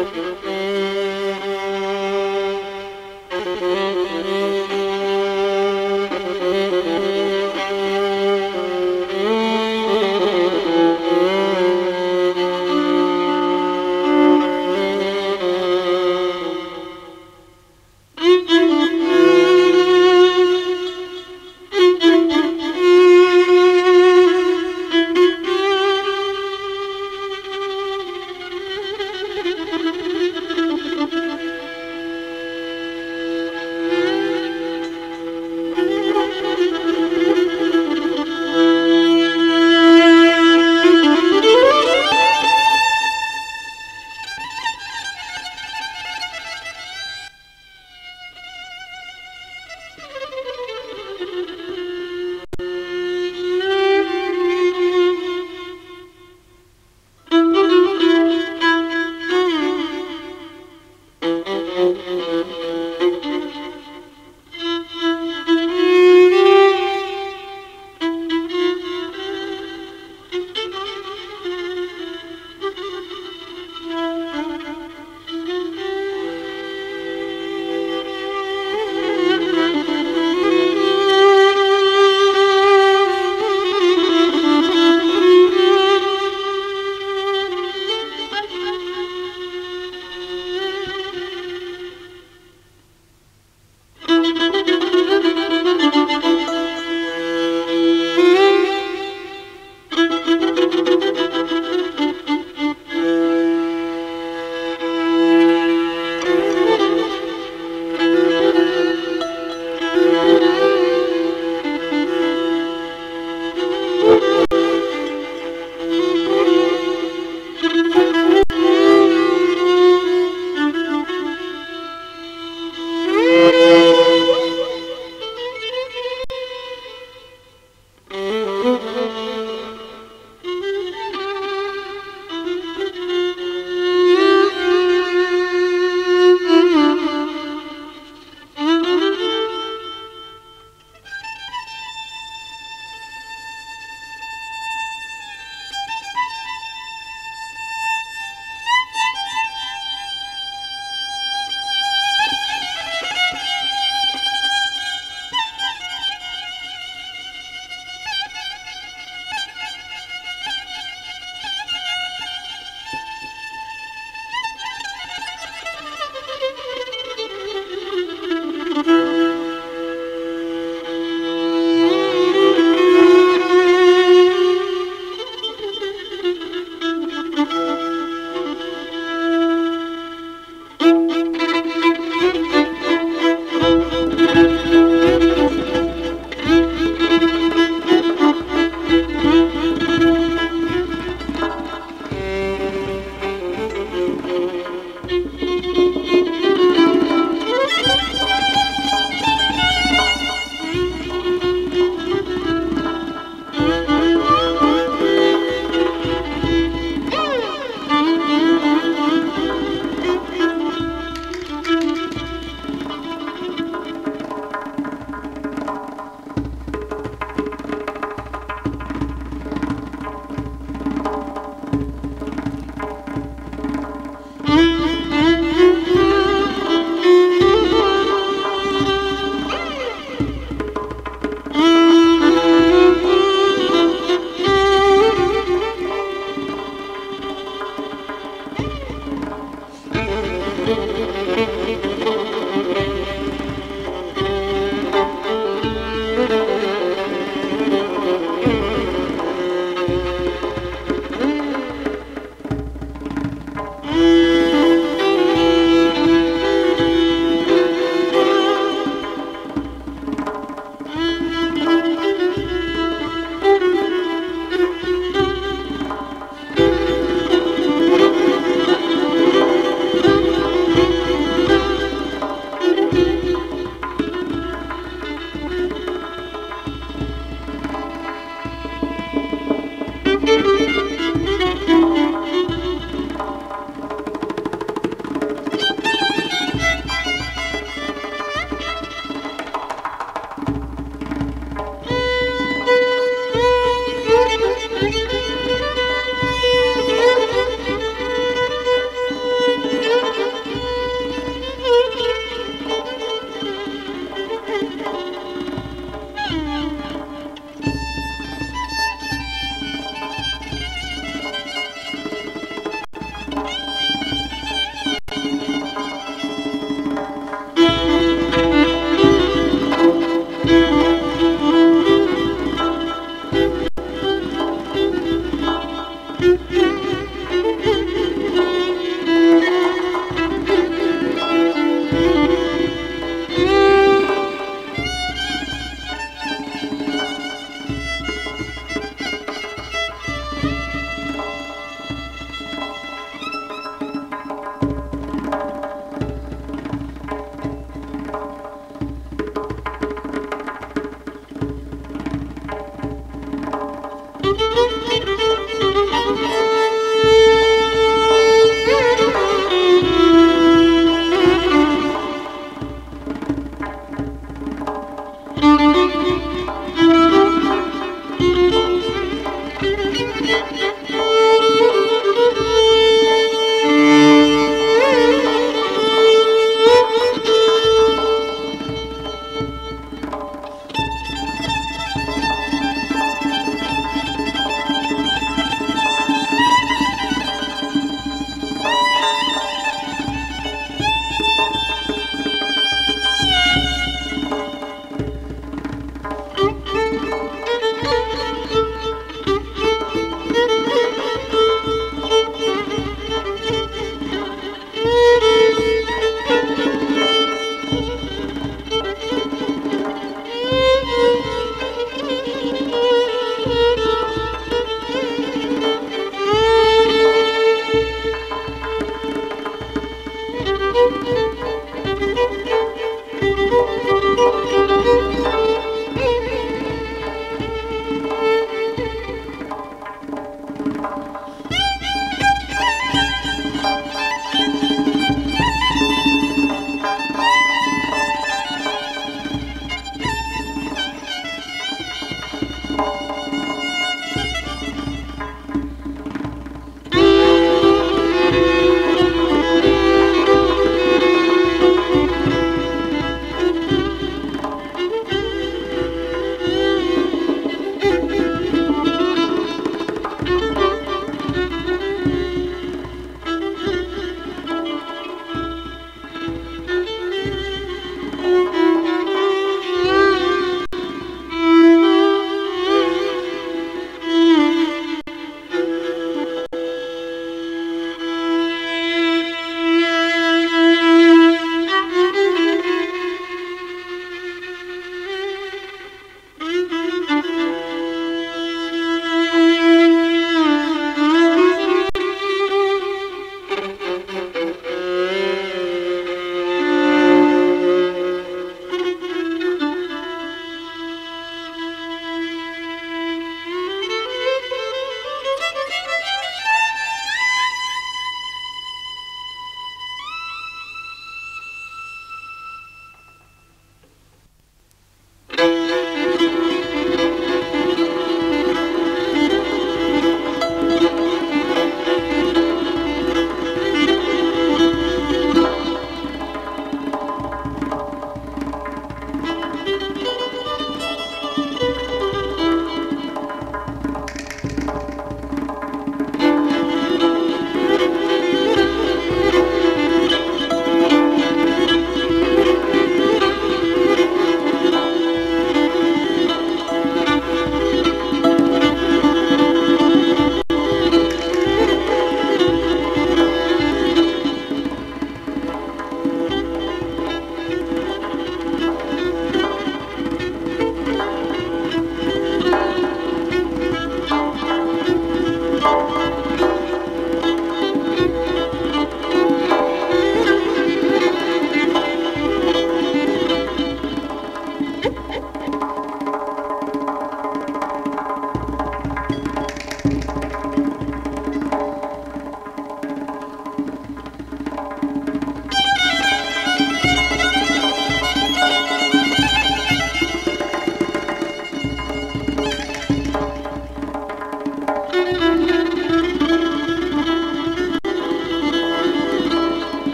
Mm-hmm.